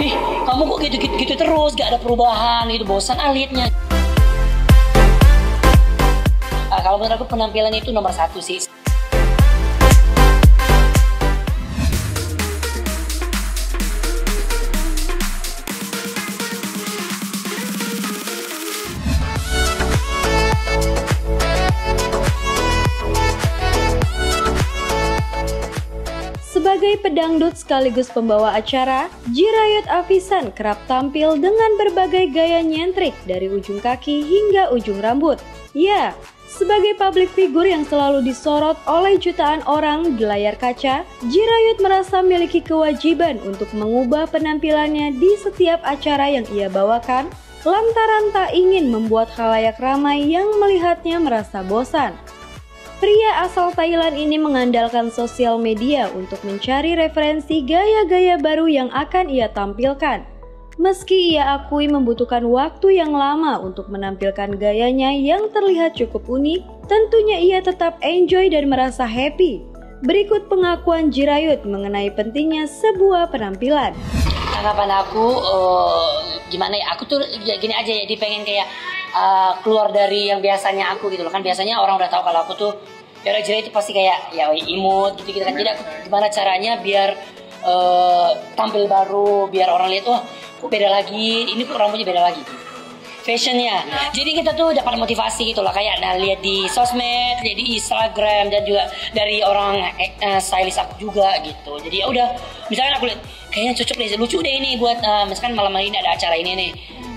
ih kamu kok gitu-gitu gitu terus? Gak ada perubahan. Gitu bosan Ah, kalau menurut aku penampilan itu nomor satu sih Pedangdut sekaligus pembawa acara, Jirayut Avisan kerap tampil dengan berbagai gaya nyentrik dari ujung kaki hingga ujung rambut. Ya, sebagai publik figur yang selalu disorot oleh jutaan orang di layar kaca, Jirayut merasa memiliki kewajiban untuk mengubah penampilannya di setiap acara yang ia bawakan, lantaran tak ingin membuat khalayak ramai yang melihatnya merasa bosan. Pria asal Thailand ini mengandalkan sosial media untuk mencari referensi gaya-gaya baru yang akan ia tampilkan. Meski ia akui membutuhkan waktu yang lama untuk menampilkan gayanya yang terlihat cukup unik, tentunya ia tetap enjoy dan merasa happy. Berikut pengakuan Jirayut mengenai pentingnya sebuah penampilan. tanggapan aku eh, gimana ya aku tuh ya gini aja ya pengen kayak eh, keluar dari yang biasanya aku gitu loh. Kan biasanya orang udah tahu kalau aku tuh ya Jira itu pasti kayak ya imut gitu gitu kan. Jadi aku gimana caranya biar eh, tampil baru biar orang lihat wah kok beda lagi? Ini kok rambutnya beda lagi? Fashionnya. Jadi kita tuh dapat motivasi gitu lah kayak nah lihat di sosmed, lihat di Instagram dan juga dari orang eh, stylist aku juga gitu. Jadi ya udah misalnya aku lihat kayaknya cocok deh lucu deh ini buat eh, misalkan malam hari ini ada acara ini nih.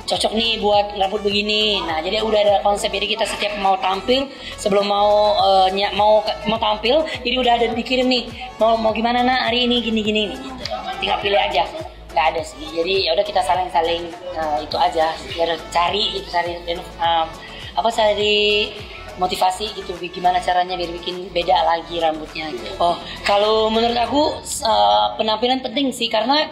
Cocok nih buat rambut begini. Nah, jadi udah ada konsep jadi kita setiap mau tampil sebelum mau eh, ny- mau mau tampil, jadi udah ada dikirim nih. Mau mau gimana nak hari ini gini gini nih gitu. Tinggal pilih aja nggak ada sih jadi ya udah kita saling-saling uh, itu aja biar cari itu cari um, apa cari motivasi gitu gimana caranya biar bikin beda lagi rambutnya gitu. oh kalau menurut aku uh, penampilan penting sih karena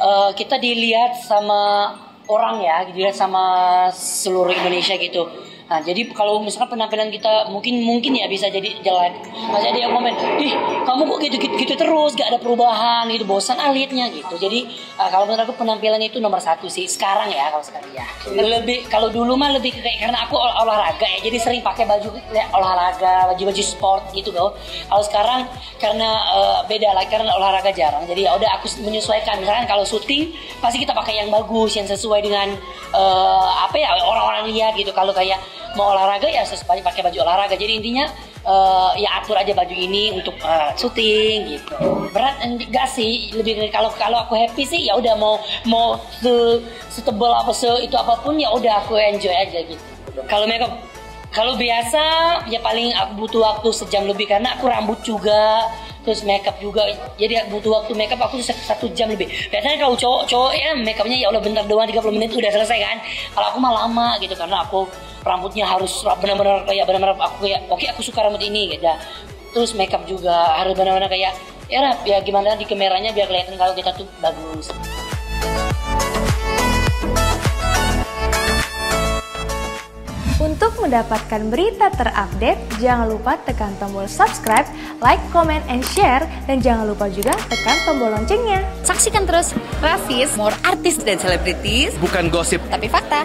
uh, kita dilihat sama orang ya dilihat sama seluruh Indonesia gitu Nah, jadi kalau misalkan penampilan kita mungkin mungkin ya bisa jadi jelek. Masih ada yang komen, ih kamu kok gitu gitu, gitu terus, gak ada perubahan, gitu bosan liatnya gitu. Jadi uh, kalau menurut aku penampilan itu nomor satu sih sekarang ya kalau sekarang ya. Lebih kalau dulu mah lebih kayak karena aku ol- olahraga ya, jadi sering pakai baju ya, olahraga, baju-baju sport gitu loh. Kalau sekarang karena uh, beda lah karena olahraga jarang, jadi ya udah aku menyesuaikan. Misalkan kalau syuting pasti kita pakai yang bagus, yang sesuai dengan uh, apa ya orang-orang lihat gitu. Kalau kayak mau olahraga ya sesuai pakai baju olahraga. Jadi intinya eh, ya atur aja baju ini untuk eh, syuting gitu. Berat enggak sih, lebih kalau kalau aku happy sih ya udah mau mau se setebal apa se itu apa pun ya udah aku enjoy aja gitu. Kalau makeup kalau biasa ya paling aku butuh waktu sejam lebih karena aku rambut juga terus makeup juga jadi butuh waktu makeup aku satu jam lebih biasanya kalau cowok cowok ya makeupnya ya udah bentar doang 30 menit udah selesai kan kalau aku mah lama gitu karena aku rambutnya harus benar-benar kayak benar-benar aku kayak oke aku suka rambut ini gitu terus makeup juga harus benar-benar kayak ya Rap, ya gimana di kameranya biar kelihatan kalau kita tuh bagus Untuk mendapatkan berita terupdate, jangan lupa tekan tombol subscribe, like, comment, and share, dan jangan lupa juga tekan tombol loncengnya. Saksikan terus Rafis, more artis dan selebritis, bukan gosip tapi fakta.